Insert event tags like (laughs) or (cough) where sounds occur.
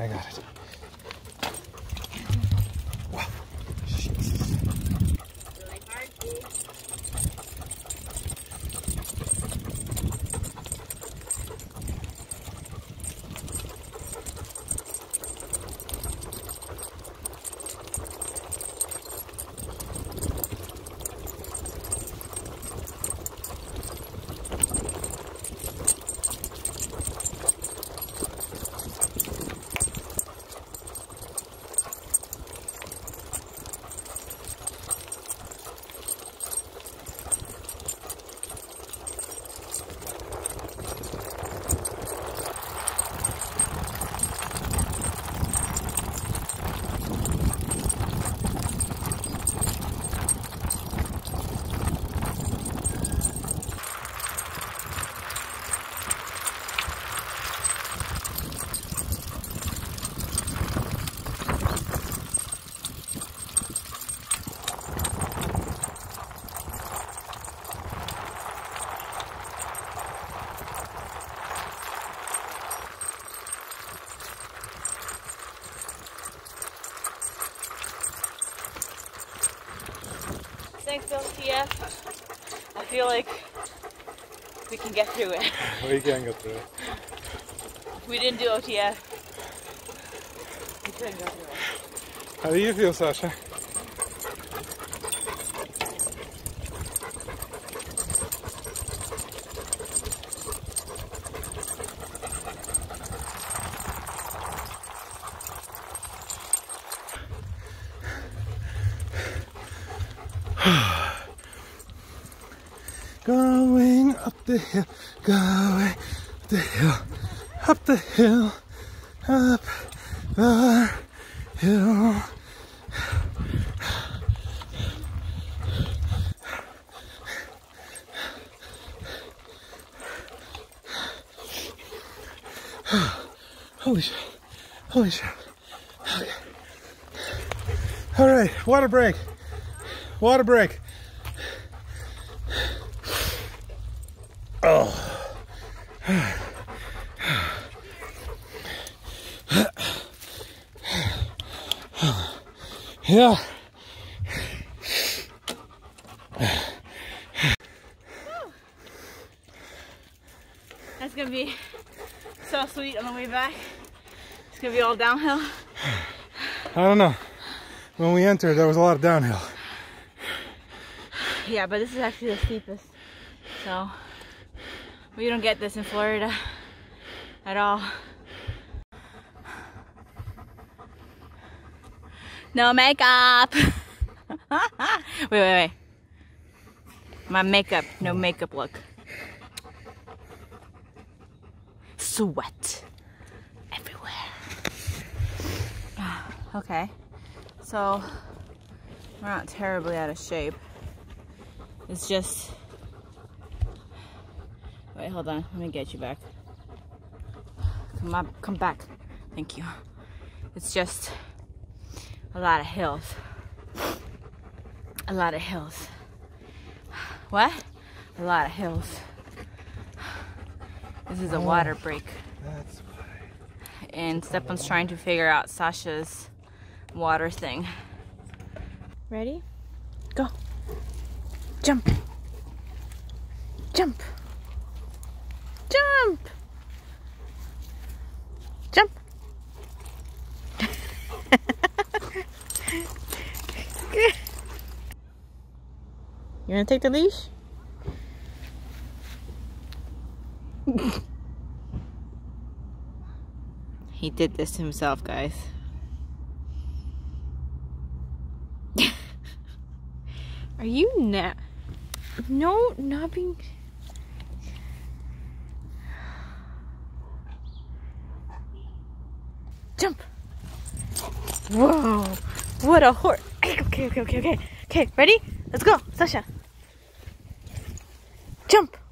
I got it. Thanks, LTF. I feel like we can get through it. (laughs) We can get through it. We didn't do OTF. We couldn't go through it. How do you feel, Sasha? (sighs) Going up the hill, going up the hill, up the hill, up the hill. (sighs) Holy shit. Holy shit. Okay. All right, water break. Water break. Oh. Yeah. That's gonna be so sweet on the way back. It's gonna be all downhill. I don't know. When we entered, there was a lot of downhill. Yeah, but this is actually the steepest. So we don't get this in Florida at all. No makeup. (laughs) wait, wait, wait. My makeup, no makeup look. Sweat everywhere. (sighs) Okay, so we're not terribly out of shape. It's just. Wait, hold on. Let me get you back. Come up, come back. Thank you. It's just a lot of hills. A lot of hills. What? A lot of hills. This is a oh. water break. That's why. And Stepan's trying to figure out Sasha's water thing. Ready? Go. Jump. Jump. Jump. Jump. you want to take the leash? he did this himself, guys. Are you not? No, not being. Jump! Whoa! What a horse! Okay, okay, okay, okay. Okay, ready? Let's go, Sasha. Jump! Jump!